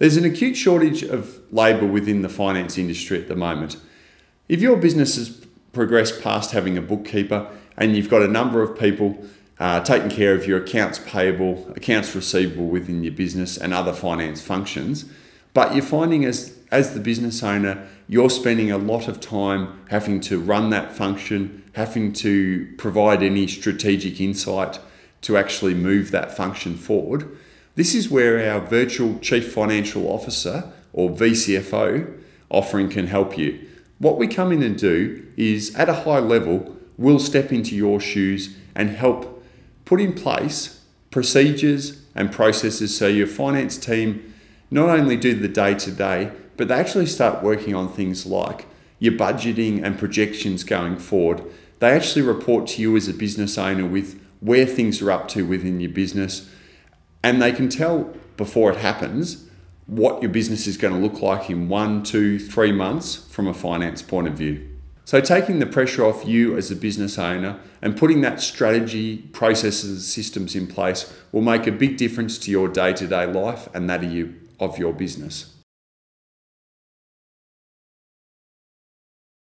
There's an acute shortage of labour within the finance industry at the moment. If your business has progressed past having a bookkeeper and you've got a number of people uh, taking care of your accounts payable, accounts receivable within your business, and other finance functions, but you're finding as as the business owner, you're spending a lot of time having to run that function, having to provide any strategic insight to actually move that function forward. This is where our virtual Chief Financial Officer or VCFO offering can help you. What we come in and do is at a high level, we'll step into your shoes and help put in place procedures and processes so your finance team not only do the day to day, but they actually start working on things like your budgeting and projections going forward. They actually report to you as a business owner with where things are up to within your business, and they can tell before it happens what your business is going to look like in one, two, three months from a finance point of view. So, taking the pressure off you as a business owner and putting that strategy, processes, systems in place will make a big difference to your day to day life and that of your business.